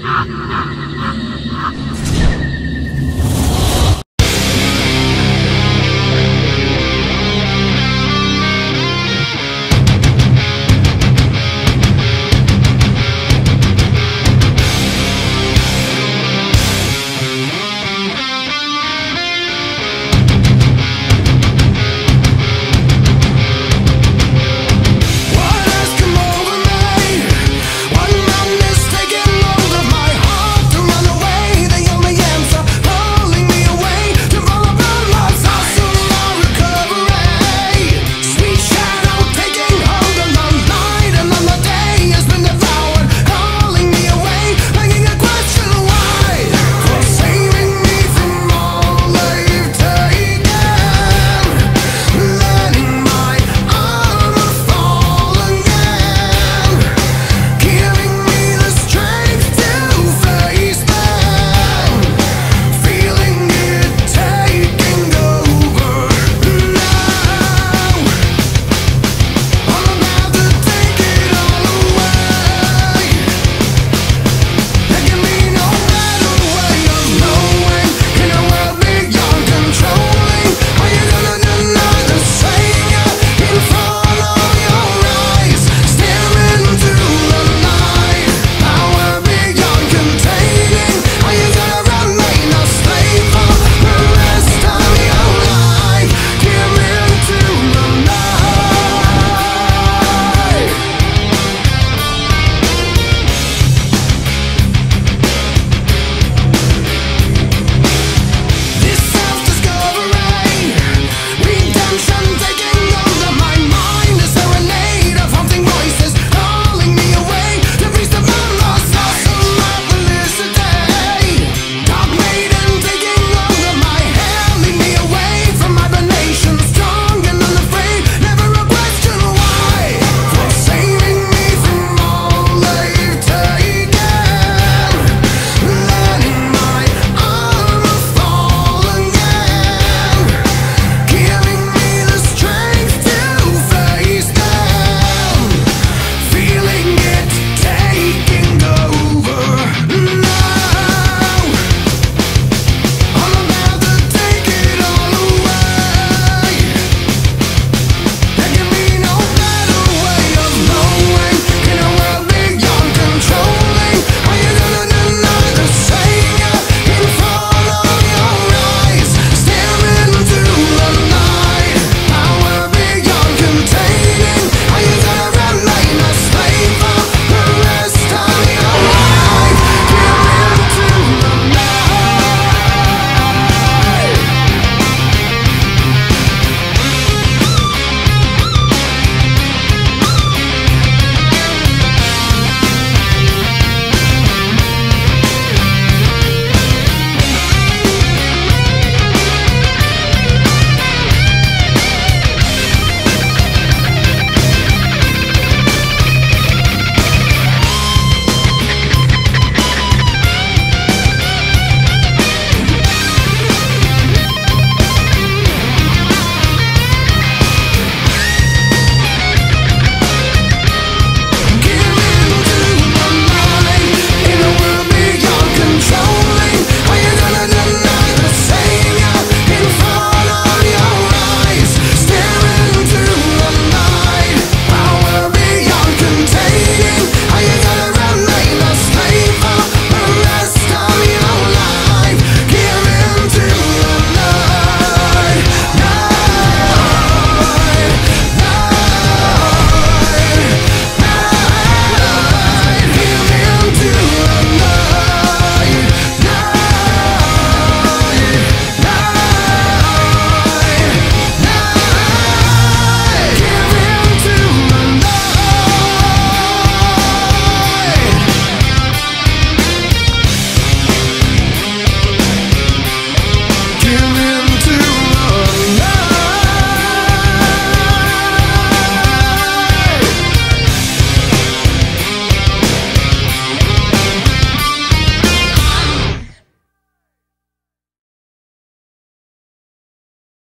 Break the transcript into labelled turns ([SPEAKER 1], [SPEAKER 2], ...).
[SPEAKER 1] Ah!